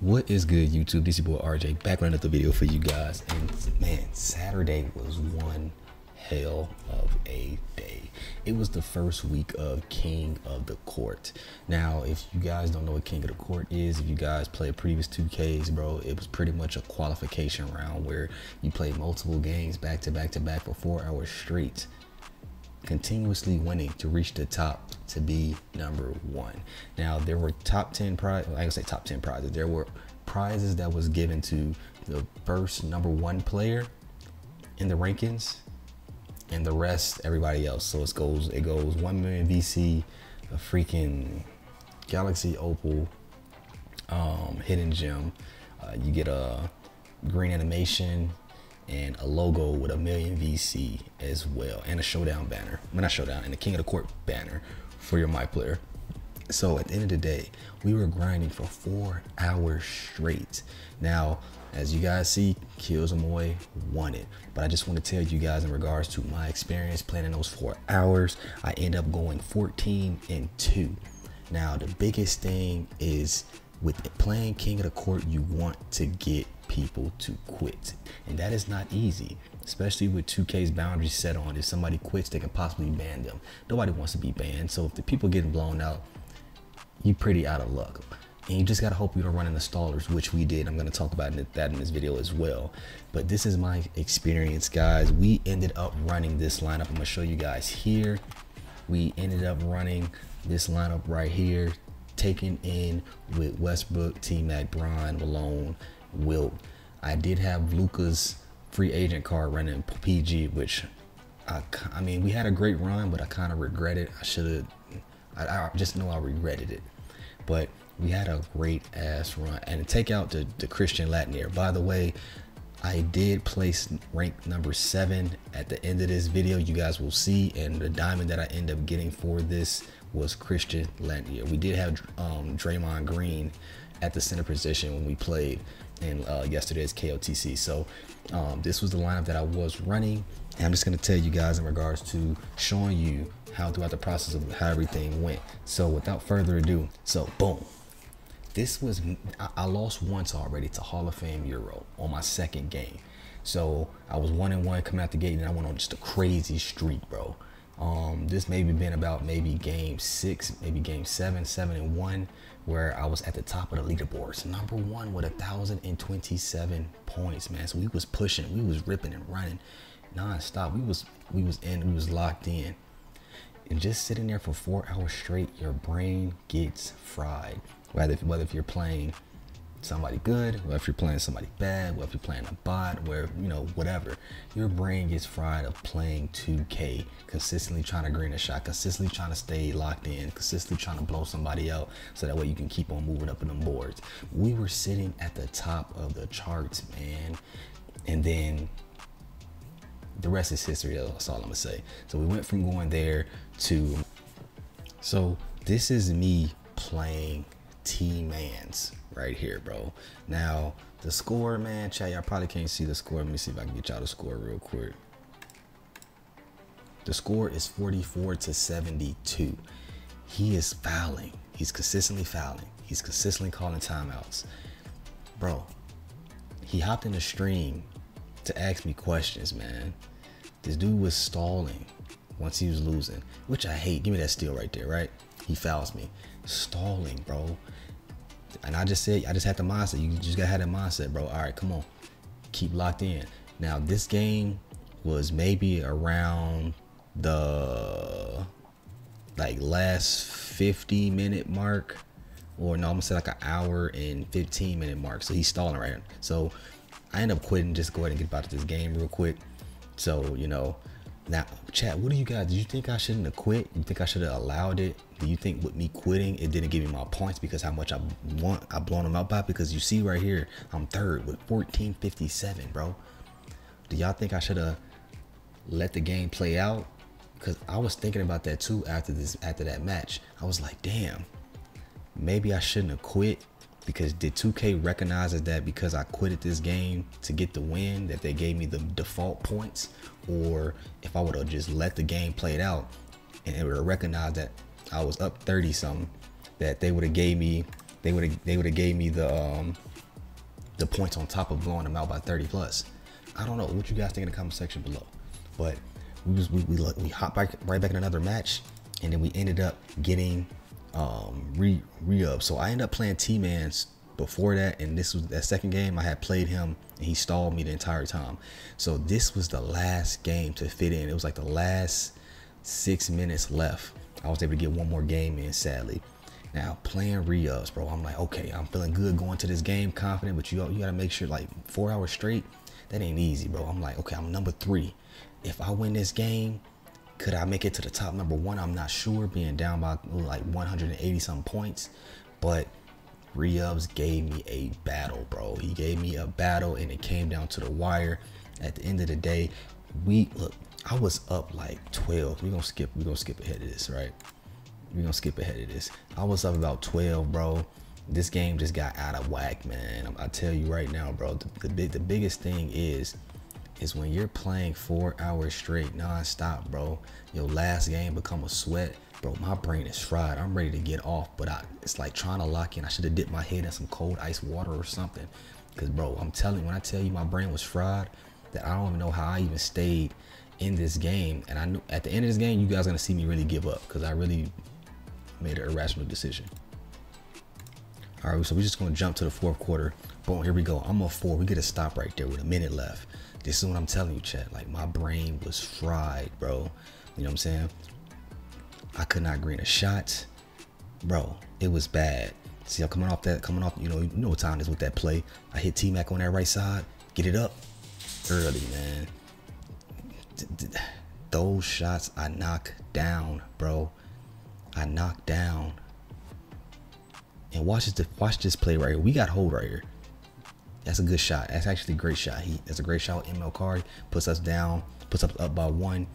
What is good, YouTube? This is your boy RJ back with another video for you guys. And man, Saturday was one hell of a day. It was the first week of King of the Court. Now, if you guys don't know what King of the Court is, if you guys played previous 2Ks, bro, it was pretty much a qualification round where you play multiple games back to back to back for four hours straight continuously winning to reach the top to be number one. Now there were top 10 prize, I can say top 10 prizes. There were prizes that was given to the first number one player in the rankings and the rest everybody else. So it goes it goes 1 million VC, a freaking Galaxy Opal um, hidden gem. Uh, you get a green animation, and a logo with a million VC as well, and a showdown banner. When I showdown, and the King of the Court banner for your my player. So at the end of the day, we were grinding for four hours straight. Now, as you guys see, Kills Amoy won it. But I just want to tell you guys in regards to my experience playing in those four hours, I end up going 14 and 2. Now, the biggest thing is with playing King of the Court, you want to get people to quit. And that is not easy, especially with 2K's boundaries set on. If somebody quits, they can possibly ban them. Nobody wants to be banned. So if the people getting blown out, you're pretty out of luck. And you just gotta hope you don't run into stallers, which we did. I'm gonna talk about that in this video as well. But this is my experience, guys. We ended up running this lineup. I'm gonna show you guys here. We ended up running this lineup right here, taken in with Westbrook, T-Mac, Brian, Malone, Wilt. I did have Luka's free agent card running PG, which I, I mean, we had a great run, but I kind of regret it. I should have, I, I, just know I regretted it. But we had a great ass run. And take out the, the Christian Laettner, by the way, I did place rank number seven at the end of this video. You guys will see. And the diamond that I end up getting for this was Christian Laettner. We did have um, Draymond Green at the center position when we played in uh, yesterday's KOTC. So um, this was the lineup that I was running. And I'm just going to tell you guys in regards to showing you how throughout the process of how everything went. So without further ado, so boom. This was, I, I lost once already to Hall of Fame Euro on my second game. So I was one and one coming out the gate and I went on just a crazy streak, bro. Um, this maybe been about maybe game six, maybe game seven, seven and one where I was at the top of the leaderboards, number one with a thousand and twenty-seven points, man. So we was pushing, we was ripping and running non-stop. We was we was in, we was locked in. And just sitting there for four hours straight, your brain gets fried. Whether if, whether if you're playing somebody good, or if you're playing somebody bad, or if you're playing a bot, where you know whatever, your brain gets fried of playing 2K, consistently trying to green a shot, consistently trying to stay locked in, consistently trying to blow somebody out, so that way you can keep on moving up in them boards. We were sitting at the top of the charts, man, and then the rest is history. That's all I'm gonna say. So we went from going there to, so this is me playing T-Mans right here, bro. Now, the score, man, chat, y'all probably can't see the score. Let me see if I can get y'all the score real quick. The score is 44 to 72. He is fouling. He's consistently fouling. He's consistently calling timeouts. Bro, he hopped in the stream to ask me questions, man. This dude was stalling once he was losing, which I hate. Give me that steal right there, right? He fouls me. Stalling, bro. And I just said, I just had the mindset. You just gotta have that mindset, bro. All right, come on. Keep locked in. Now, this game was maybe around the like last 50 minute mark or no, I'm gonna say like an hour and 15 minute mark. So he's stalling right here. So I end up quitting, just go ahead and get about this game real quick. So, you know, now, chat, what do you guys, do you think I shouldn't have quit? You think I should have allowed it? Do you think with me quitting, it didn't give me my points because how much I want, I blown them out by? Because you see right here, I'm third with 1457, bro. Do y'all think I should have let the game play out? Because I was thinking about that too after this, after that match. I was like, damn, maybe I shouldn't have quit because did 2K recognizes that because I quitted this game to get the win that they gave me the default points? Or if I would have just let the game play it out and it would have recognized that I was up 30 something that they would have gave me they would have they would have gave me the um, the points on top of blowing them out by 30 plus. I don't know. What you guys think in the comment section below, but we was we we, we hopped back right back in another match, and then we ended up getting um, re re up. So I ended up playing T Man's before that, and this was that second game I had played him, and he stalled me the entire time. So this was the last game to fit in. It was like the last six minutes left. I was able to get one more game in, sadly. Now playing re-ups, bro. I'm like, okay, I'm feeling good going to this game, confident, but you you gotta make sure like four hours straight, that ain't easy, bro. I'm like, okay, I'm number three. If I win this game, could I make it to the top number one? I'm not sure, being down by like 180 some points, but Re-ups gave me a battle, bro. He gave me a battle, and it came down to the wire. At the end of the day, we look. I was up like 12. We're gonna skip. We're gonna skip ahead of this, right? We're gonna skip ahead of this. I was up about 12, bro. This game just got out of whack, man. I tell you right now, bro. The, the big, the biggest thing is is when you're playing four hours straight non-stop bro your last game become a sweat bro my brain is fried. I'm ready to get off but i it's like trying to lock in. I should have dipped my head in some cold ice water or something. Because bro i'm telling you, when i tell you my brain was fried that i don't even know how i even stayed in this game. And i knew at the end of this game you guys are gonna see me really give up because i really made an irrational decision. All right so we're just gonna jump to the fourth quarter. Boom here we go. I'm a four. We get a stop right there with a minute left this is what I'm telling you, chat. Like my brain was fried, bro. You know what I'm saying? I could not green a shot, bro. It was bad. See, I'm coming off that, coming off. You know, you know what time is with that play. I hit T Mac on that right side, get it up early, man. Those shots I knock down, bro. I knock down. And watch this, watch this play right here. We got hold right here. That's a good shot. That's actually a great shot. He that's a great shot ML Card. Puts us down, puts us up by one.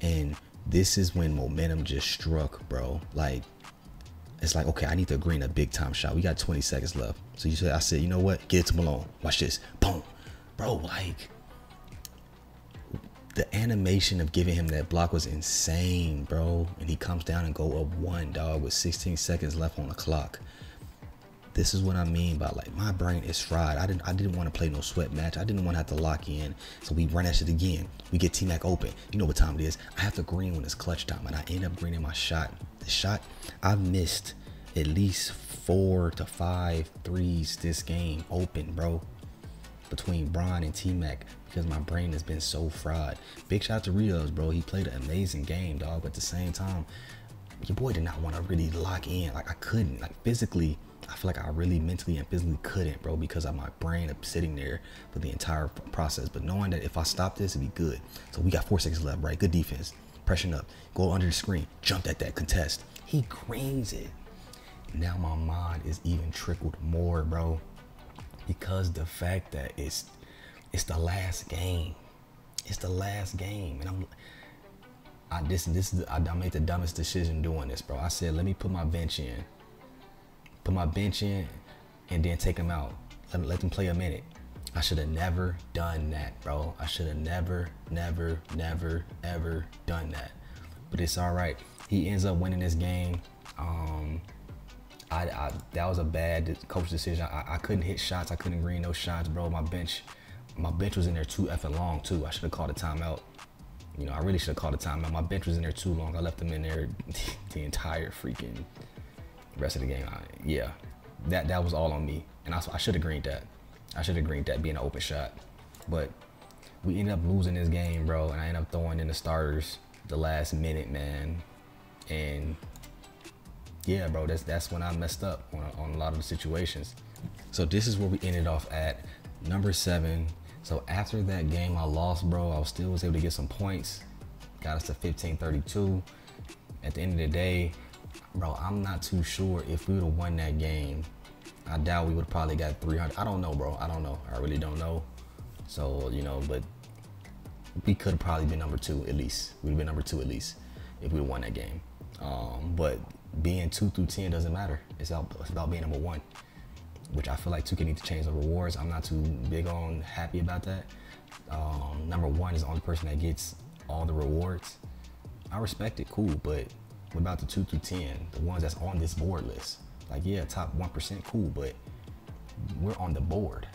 And this is when momentum just struck, bro. Like it's like, okay, I need to green a big time shot. We got 20 seconds left. So you said I said, you know what? Get it to Malone. Watch this. Boom. Bro, like the animation of giving him that block was insane, bro. And he comes down and go up one, dog, with 16 seconds left on the clock. This is what I mean by like my brain is fried. I didn't I didn't want to play no sweat match. I didn't want to have to lock in. So we run that shit again. We get T-Mac open. You know what time it is. I have to green when it's clutch time. And I end up greening my shot. The shot I've missed at least four to five threes this game open, bro. Between Brian and T-Mac because my brain has been so fried. Big shout out to Rios, bro. He played an amazing game, dog. But at the same time, your boy did not want to really lock in. Like I couldn't. Like physically, I feel like I really mentally and physically couldn't, bro, because of my brain of sitting there for the entire process. But knowing that if I stop this, it'd be good. So we got four seconds left, right? Good defense. Pressing up. Go under the screen. Jumped at that contest. He greens it. Now my mind is even trickled more, bro. Because the fact that it's it's the last game. It's the last game. And I'm I this this is I made the dumbest decision doing this, bro. I said let me put my bench in put my bench in, and then take them out. Let, let them play a minute. I should have never done that, bro. I should have never, never, never, ever done that. But it's all right. He ends up winning this game. Um, I, I that was a bad coach decision. I, I couldn't hit shots. I couldn't green no shots, bro. My bench, my bench was in there too effing long too. I should have called a timeout. You know, I really should have called a timeout. My bench was in there too long. I left them in there the entire freaking rest of the game, I, yeah, that that was all on me, and I, I should have greened that. I should have greened that being an open shot, but we ended up losing this game, bro, and I ended up throwing in the starters the last minute, man, and yeah, bro, that's that's when I messed up on, on a lot of the situations. So this is where we ended off at number seven. So after that game I lost, bro, I was still was able to get some points. Got us to 1532. At the end of the day, bro, I'm not too sure if we would have won that game. I doubt we would have probably got 300. I don't know, bro. I don't know. I really don't know. So, you know, but we could have probably been number two at least. We'd have been number two at least if we won that game. Um, but being two through 10 doesn't matter. It's about, it's about being number one, which I feel like 2K need to change the rewards. I'm not too big on happy about that. Um, number one is the only person that gets all the rewards. I respect it, cool, but what about the two through 10, the ones that's on this board list? Like, yeah, top one percent, cool, but we're on the board.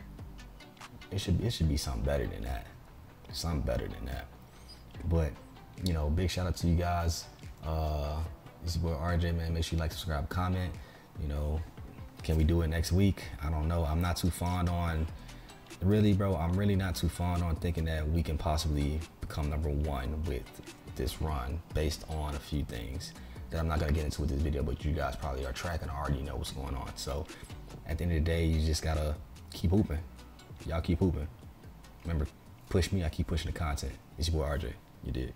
It should it should be something better than that. Something better than that. But you know, big shout out to you guys. Uh, this is boy RJ, man. Make sure you like, subscribe, comment. You know, can we do it next week? I don't know. I'm not too fond on really, bro. I'm really not too fond on thinking that we can possibly become number one with this run based on a few things that I'm not gonna get into with this video, but you guys probably are tracking already know what's going on. So at the end of the day, you just gotta keep hooping. Y'all keep hooping. Remember, push me, I keep pushing the content. It's your boy RJ. You did.